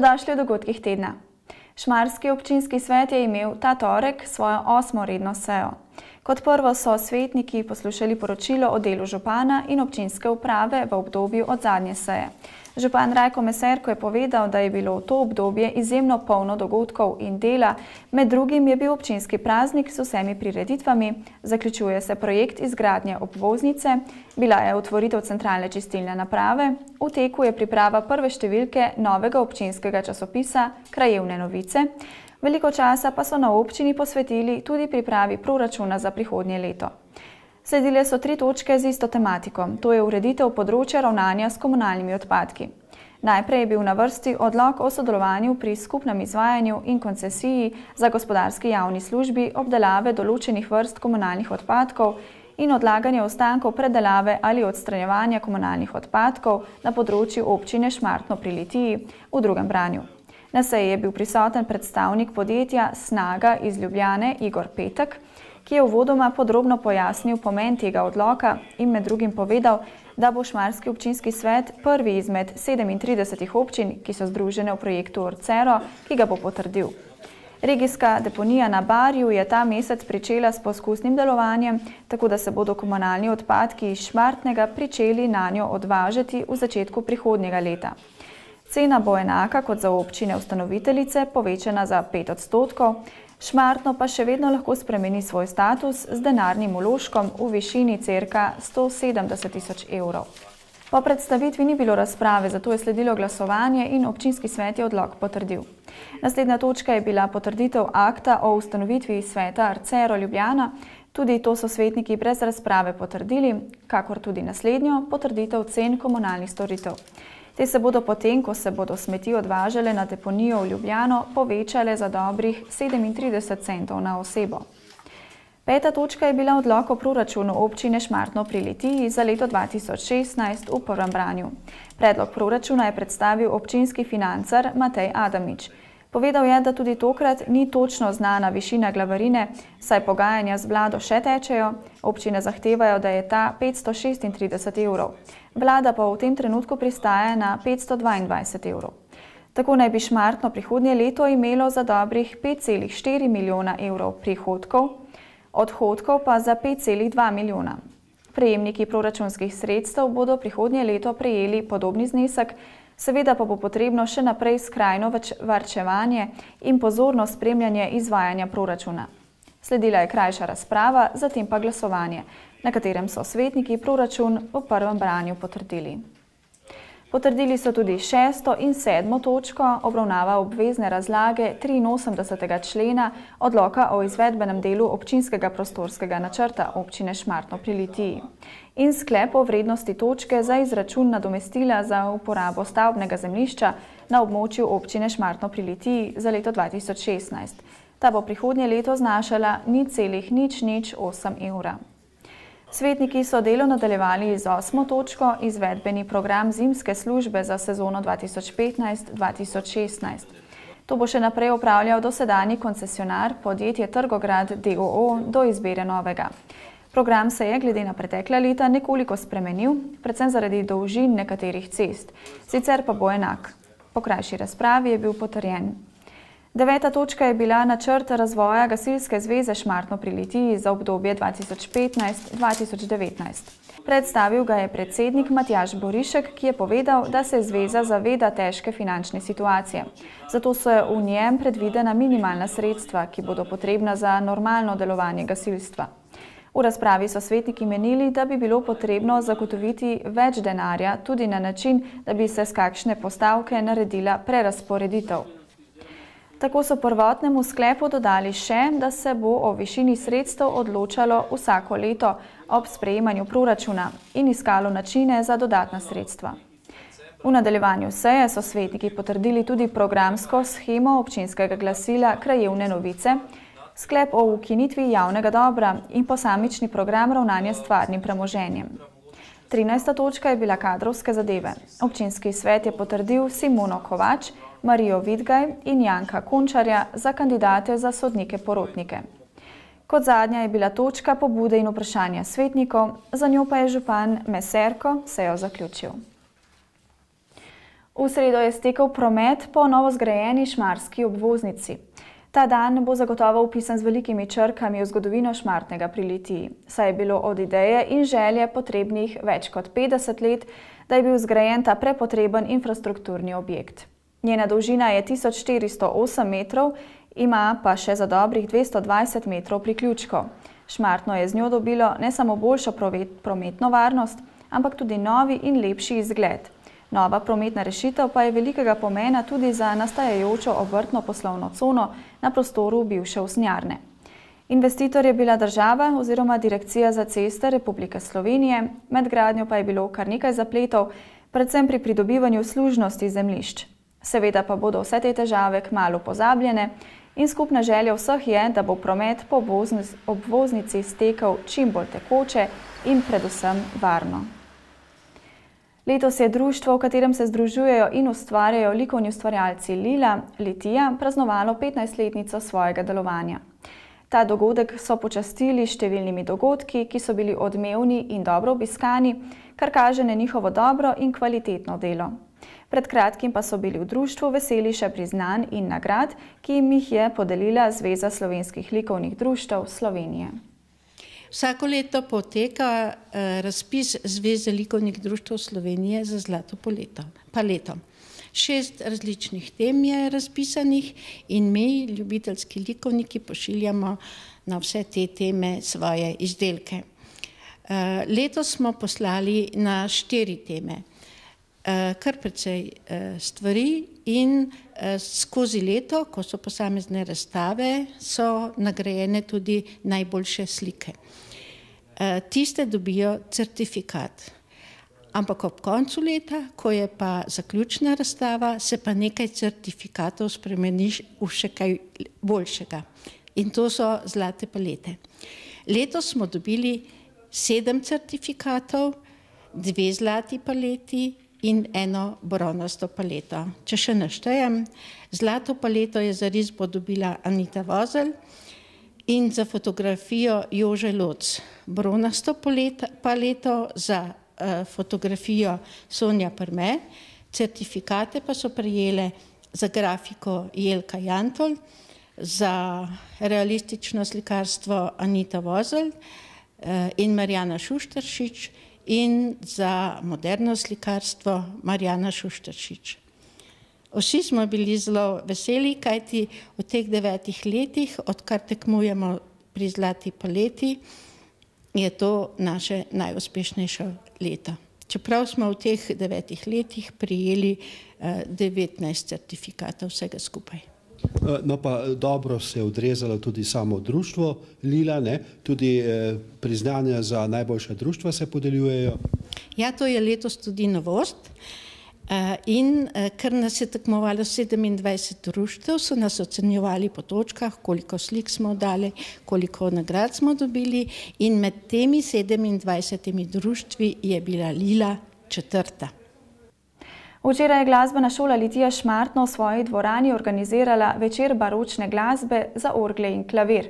Dobrodošli v dogodkih tedna. Šmarski občinski svet je imel ta torek svojo osmo redno sejo. Kot prvo so svetniki poslušali poročilo o delu župana in občinske uprave v obdobju od zadnje seje. Župan Rajko Meserko je povedal, da je bilo to obdobje izjemno polno dogodkov in dela. Med drugim je bil občinski praznik s vsemi prireditvami, zaključuje se projekt izgradnje obvoznice, bila je otvoritev centralne čistilne naprave, v teku je priprava prve številke novega občinskega časopisa Krajevne novice, veliko časa pa so na občini posvetili tudi pripravi proračuna za prihodnje leto. Sledile so tri točke z isto tematiko, to je ureditev področja ravnanja s komunalnimi odpadki. Najprej je bil na vrsti odlog o sodelovanju pri skupnem izvajanju in koncesiji za gospodarski javni službi obdelave določenih vrst komunalnih odpadkov in odlaganje ostankov predelave ali odstranjevanja komunalnih odpadkov na področju občine Šmartno pri Litiji v drugem branju. Na seji je bil prisoten predstavnik podjetja Snaga iz Ljubljane Igor Petek, ki je uvodoma podrobno pojasnil pomen tega odloka in med drugim povedal, da bo Šmarski občinski svet prvi izmed 37 občin, ki so združene v projektu Orcero, ki ga bo potrdil. Regijska deponija na Barju je ta mesec pričela s poskusnim delovanjem, tako da se bodo komunalni odpadki iz Šmartnega pričeli na njo odvažati v začetku prihodnjega leta. Cena bo enaka kot za občine ustanoviteljice, povečana za 5 odstotkov, Šmartno pa še vedno lahko spremeni svoj status z denarnim uložkom v višini cirka 170 tisoč evrov. Po predstavitvi ni bilo razprave, zato je sledilo glasovanje in občinski svet je odlog potrdil. Naslednja točka je bila potrditev akta o ustanovitvi sveta Arcero Ljubljana. Tudi to so svetniki brez razprave potrdili, kakor tudi naslednjo potrditev cen komunalnih storitev. Te se bodo potem, ko se bodo smeti odvažale na deponijo v Ljubljano, povečale za dobrih 37 centov na osebo. Peta točka je bila odlok o proračunu občine Šmartno pri Litiji za leto 2016 v prvem branju. Predlog proračuna je predstavil občinski financar Matej Adamič. Povedal je, da tudi tokrat ni točno znana višina glavarine, saj pogajanja z vlado še tečejo, občine zahtevajo, da je ta 536 evrov. Vlada pa v tem trenutku pristaja na 522 evrov. Tako naj bi šmartno prihodnje leto imelo za dobrih 5,4 milijona evrov prihodkov, odhodkov pa za 5,2 milijona. Prejemniki proračunskih sredstev bodo prihodnje leto prejeli podobni znesek, Seveda pa bo potrebno še naprej skrajno varčevanje in pozorno spremljanje izvajanja proračuna. Sledila je krajša razprava, zatem pa glasovanje, na katerem so svetniki proračun v prvem branju potrdili. Potrdili so tudi šesto in sedmo točko obravnava obvezne razlage 83. člena odloka o izvedbenem delu občinskega prostorskega načrta občine Šmartno pri Litiji in sklep o vrednosti točke za izračun nadomestila za uporabo stavbnega zemlišča na območju občine Šmartno pri Litiji za leto 2016. Ta bo prihodnje leto znašala ni celih nič nič 8 evra. Svetniki so delo nadaljevali z osmo točko izvedbeni program zimske službe za sezono 2015-2016. To bo še naprej upravljal dosedani koncesionar podjetje Trgograd DOO do izbire novega. Program se je glede na pretekla leta nekoliko spremenil, predvsem zaradi dolžin nekaterih cest, sicer pa bo enak. Po krajši razpravi je bil potrjen. Deveta točka je bila načrt razvoja Gasilske zveze Šmartno pri Litiji za obdobje 2015-2019. Predstavil ga je predsednik Matjaž Borišek, ki je povedal, da se zveza zaveda težke finančne situacije. Zato so v njem predvidena minimalna sredstva, ki bodo potrebna za normalno delovanje gasilstva. V razpravi so svetniki menili, da bi bilo potrebno zagotoviti več denarja tudi na način, da bi se z kakšne postavke naredila prerasporeditev. Tako so prvotnemu sklepu dodali še, da se bo o višini sredstev odločalo vsako leto ob sprejemanju proračuna in iskalo načine za dodatna sredstva. V nadaljevanju seje so svetniki potrdili tudi programsko schemo občinskega glasila Krajevne novice, sklep o ukinitvi javnega dobra in posamični program ravnanja s stvarnim premoženjem. 13. točka je bila kadrovske zadeve. Občinski svet je potrdil Simono Kovač, Marijo Vidgaj in Janka Končarja za kandidate za sodnike porotnike. Kot zadnja je bila točka pobude in vprašanja svetnikov, za njo pa je župan Meserko sejo zaključil. V sredo je stekel promet po novo zgrajeni šmarski obvoznici. Ta dan bo zagotovo upisan z velikimi črkami v zgodovino šmartnega pri Litiji, saj je bilo od ideje in želje potrebnih več kot 50 let, da je bil zgrajen ta prepotreben infrastrukturni objekt. Njena dolžina je 1408 metrov, ima pa še za dobrih 220 metrov priključko. Šmartno je z njo dobilo ne samo boljšo prometno varnost, ampak tudi novi in lepši izgled – Nova prometna rešitev pa je velikega pomena tudi za nastajajočo obrtno poslovno cono na prostoru bivše usnjarne. Investitor je bila država oziroma Direkcija za ceste Republike Slovenije, med gradnjo pa je bilo kar nekaj zapletov, predvsem pri pridobivanju služnosti zemlišč. Seveda pa bodo vse te težave kmalo pozabljene in skupna želja vseh je, da bo promet po obvoznici stekel čim bolj tekoče in predvsem varno. Letos je društvo, v katerem se združujejo in ustvarjajo likovni ustvarjalci Lila, Litija, praznovalo 15-letnico svojega delovanja. Ta dogodek so počastili številnimi dogodki, ki so bili odmevni in dobro obiskani, kar kaže na njihovo dobro in kvalitetno delo. Pred kratkim pa so bili v društvu veseli še priznanj in nagrad, ki jim jih je podelila Zveza slovenskih likovnih društv Slovenije. Vsako leto poteka eh, razpis Zveze likovnih društv Slovenije za zlato poleto, paleto. Šest različnih tem je razpisanih in mi, ljubiteljski likovniki, pošiljamo na vse te teme svoje izdelke. Eh, letos smo poslali na štiri teme, kar precej eh, stvari in eh, skozi leto, ko so posamezne razstave, so nagrajene tudi najboljše slike. Eh, tiste dobijo certifikat. Ampak ob koncu leta, ko je pa zaključna razstava, se pa nekaj certifikatov spremeniš v še kaj boljšega. In to so zlate palete. Letos smo dobili sedem certifikatov, dve zlati paleti in eno bronasto paleto. Če še naštejem, zlato paleto je za risbo dobila Anita Vozel, in za fotografijo Jože Loc, bronasto paleto za uh, fotografijo Sonja Prme, certifikate pa so prijele za grafiko Jelka Jantol, za realistično slikarstvo Anita Vozel uh, in Marjana Šušteršič in za moderno slikarstvo Marjana Šušteršič. Vsi smo bili zelo veseli, kajti v teh devetih letih, odkar tekmujemo pri Zlati paleti, je to naše najuspešnejše leto. Čeprav smo v teh devetih letih prijeli 19 eh, certifikatov vsega skupaj. Eh, no, pa dobro se je odrezalo tudi samo društvo Lila, ne? tudi eh, priznanja za najboljša društva se podeljujejo. Ja, to je letos tudi novost. Eh, Eh, in eh, ker nas je tekmovalo 27 društev, so nas ocenjevali po točkah, koliko slik smo dali, koliko nagrad smo dobili in med temi 27 društvi je bila Lila četrta. Včeraj je glasbena šola Litija Šmartno v svoji dvorani organizirala večer baročne glasbe za orgle in klavir.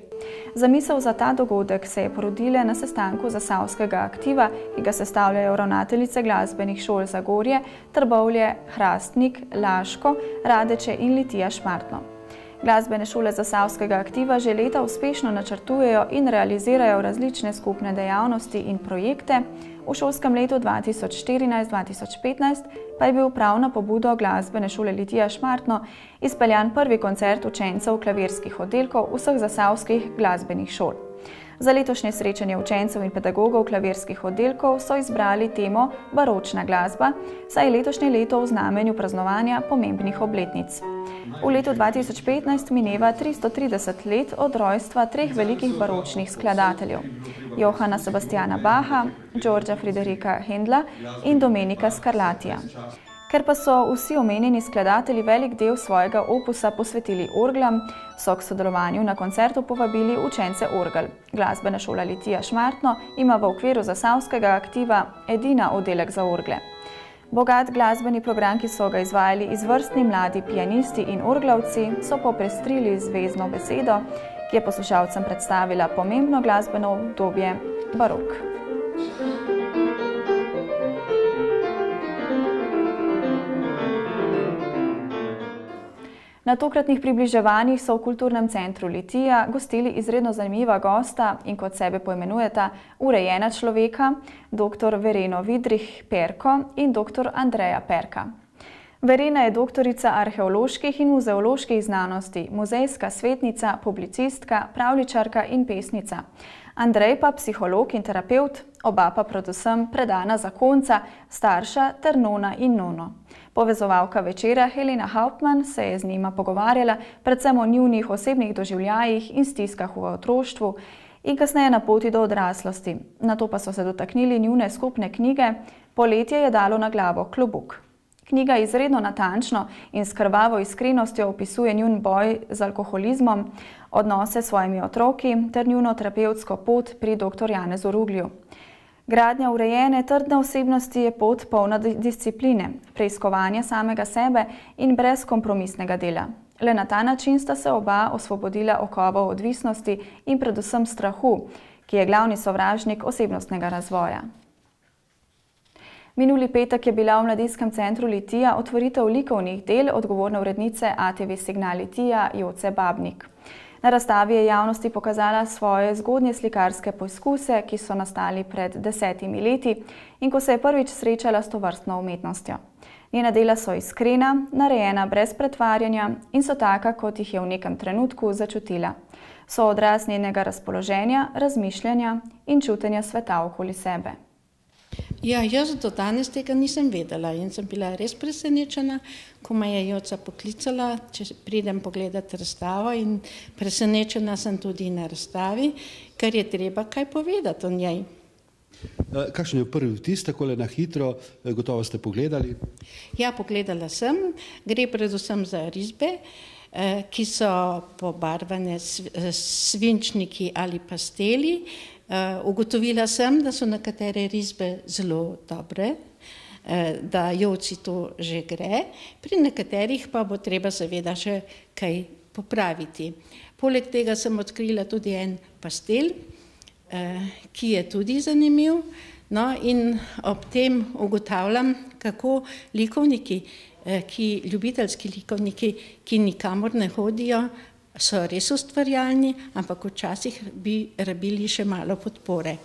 Zamisel za ta dogodek se je porodila na sestanku zasavskega aktiva, ki ga sestavljajo ravnateljice glasbenih šol Zagorje, Trbovlje, Hrastnik, Laško, Radeče in Litija Šmartno. Glasbene šole zasavskega aktiva že leta uspešno načrtujejo in realizirajo različne skupne dejavnosti in projekte, V šolskem letu 2014-2015 pa je bil prav na pobudo glasbene šole Litija Šmartno izpeljan prvi koncert učencev klavirskih oddelkov vseh zasavskih glasbenih šol. Za letošnje srečanje učencev in pedagogov klavirskih oddelkov so izbrali temo Baročna glasba, saj je letošnje leto v znamenju praznovanja pomembnih obletnic. V letu 2015 mineva 330 let od rojstva treh velikih baročnih skladateljev. Johana Sebastiana Baha, Đorđa Friderika Hendla in Domenika Scarlatija. Ker pa so vsi omenjeni skladatelji velik del svojega opusa posvetili orglam, so k sodelovanju na koncertu povabili učence orgel. Glasbena šola Litija Šmartno ima v okviru zasavskega aktiva edina oddelek za orgle. Bogat glasbeni program, ki so ga izvajali izvrstni mladi pianisti in orglavci, so poprestrili zvezno besedo, ki je poslušalcem predstavila pomembno glasbeno obdobje barok. Na tokratnih približevanjih so v kulturnem centru Litija gostili izredno zanimiva gosta in kot sebe poimenujeta urejena človeka, dr. Vereno Vidrih Perko in dr. Andreja Perka. Verena je doktorica arheoloških in muzeoloških znanosti, muzejska svetnica, publicistka, pravličarka in pesnica. Andrej pa psiholog in terapeut, oba pa predvsem predana zakonca, starša ter nona in nono. Povezovalka večera Helena Hauptmann se je z njima pogovarjala predvsem o njunih osebnih doživljajih in stiskah v otroštvu in kasneje na poti do odraslosti. Na to pa so se dotaknili njune skupne knjige Poletje je dalo na glavo klobuk. Knjiga izredno natančno in s krvavo iskrenostjo opisuje njun boj z alkoholizmom, odnose s svojimi otroki ter njuno terapevtsko pot pri dr. Janezu Ruglju. Gradnja urejene, trdne osebnosti je pot polna discipline, preiskovanja samega sebe in brezkompromisnega dela. Le na ta način sta se oba osvobodila okovov odvisnosti in predvsem strahu, ki je glavni sovražnik osebnostnega razvoja. Minuli petek je bila v Mladinskem centru Litija otvoritev likovnih del odgovorne urednice ATV Signal Litija Joce Babnik. Na razstavi je javnosti pokazala svoje zgodnje slikarske poizkuse, ki so nastali pred desetimi leti in ko se je prvič srečala s to vrstno umetnostjo. Njena dela so iskrena, narejena brez pretvarjanja in so taka, kot jih je v nekem trenutku začutila. So odraz njenega razpoloženja, razmišljanja in čutenja sveta okoli sebe. Ja, jaz do danes tega nisem vedela in sem bila res presenečena, ko me je Joca poklicala, če pridem pogledat razstavo in presenečena sem tudi na razstavi, ker je treba kaj povedati o njej. Eh, kakšen je prvi vtis, tako le na hitro, eh, gotovo ste pogledali? Ja, pogledala sem, gre predvsem za risbe, eh, ki so pobarvane s svinčniki ali pasteli, Uh, ugotovila sem, da so nekatere risbe zelo dobre, uh, da joci to že gre, pri nekaterih pa bo treba seveda še kaj popraviti. Poleg tega sem odkrila tudi en pastel, uh, ki je tudi zanimiv. No, in ob tem ugotavljam, kako likovniki, ki, ljubiteljski likovniki, ki nikamor ne hodijo, so res ustvarjalni, ampak včasih bi rabili še malo podpore.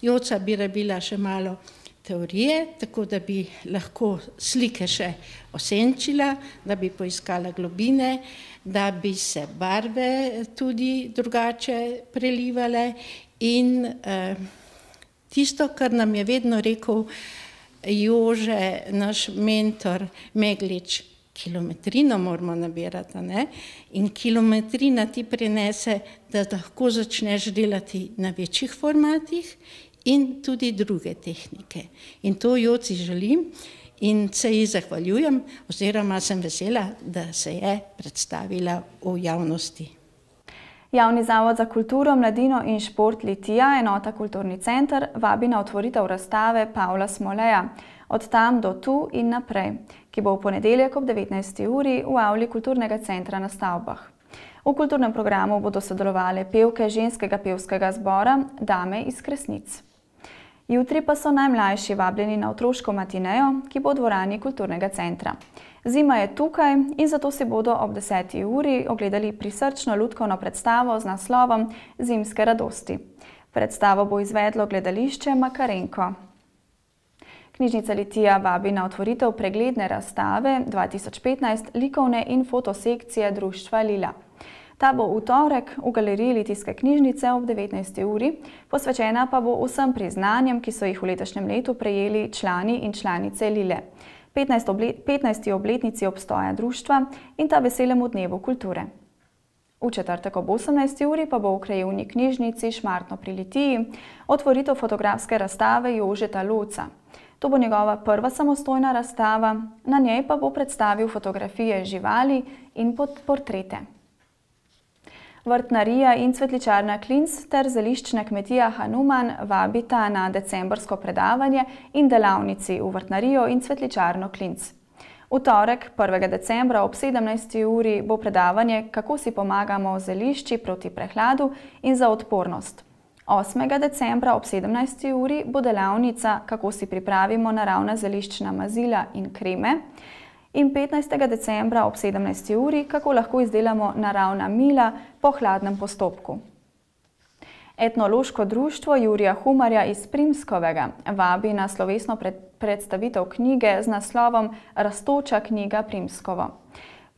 Joca bi rabila še malo teorije, tako da bi lahko slike še osenčila, da bi poiskala globine, da bi se barve tudi drugače prelivale in eh, tisto, kar nam je vedno rekel Jože, naš mentor Meglič, kilometrino moramo nabirati. Ne? In kilometrina ti prinese, da lahko začneš delati na večjih formatih in tudi druge tehnike. In to joci želim in se ji zahvaljujem, oziroma sem vesela, da se je predstavila v javnosti. Javni zavod za kulturo, mladino in šport Litija, enota Kulturni center, vabi na otvoritev razstave Pavla Smoleja od tam do tu in naprej, ki bo v ponedeljek ob 19. uri v avli kulturnega centra na stavbah. V kulturnem programu bodo sodelovali pevke ženskega pevskega zbora Dame iz Kresnic. Jutri pa so najmlajši vabljeni na otroško matinejo, ki bo v dvorani kulturnega centra. Zima je tukaj in zato si bodo ob 10. uri ogledali prisrčno lutkovno predstavo z naslovom Zimske radosti. Predstavo bo izvedlo gledališče Makarenko. Knjižnica Litija vabi na otvoritev pregledne razstave 2015 likovne in fotosekcije Društva Lila. Ta bo v torek v galeriji Litijske knjižnice ob 19. uri, posvečena pa bo vsem priznanjem, ki so jih v letošnjem letu prejeli člani in članice Lile. 15. obletnici obstoja društva in ta veselemu dnevu kulture. V četrtek ob 18. uri pa bo v krajevni knjižnici Šmartno pri Litiji otvoritev fotografske razstave Jožeta Loca. To bo njegova prva samostojna razstava, na njej pa bo predstavil fotografije živali in portrete. Vrtnarija in cvetličarna Klinc ter zeliščna kmetija Hanuman vabita na decembrsko predavanje in delavnici v vrtnarijo in cvetličarno Klinc. V torek 1. decembra ob 17. uri bo predavanje, kako si pomagamo zelišči proti prehladu in za odpornost. 8. decembra ob 17. uri bo delavnica, kako si pripravimo naravna zeliščna mazila in kreme. In 15. decembra ob 17. uri, kako lahko izdelamo naravna mila po hladnem postopku. Etnološko društvo Jurija Humarja iz Primskovega vabi na slovesno predstavitev knjige z naslovom Rastoča knjiga Primskovo.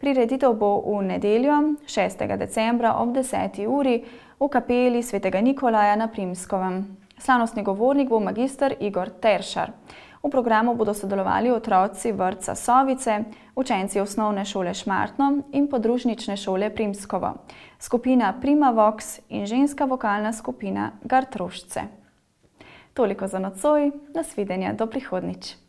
Prireditev bo v nedeljo 6. decembra ob 10. uri v kapeli svetega Nikolaja na Primskovem. Slavnostni govornik bo magistr Igor Teršar. V programu bodo sodelovali otroci vrtca Sovice, učenci osnovne šole Šmartno in podružnične šole Primskovo, skupina Prima Vox in ženska vokalna skupina Gartrošce. Toliko za nocoj, nasvidenja do prihodnič.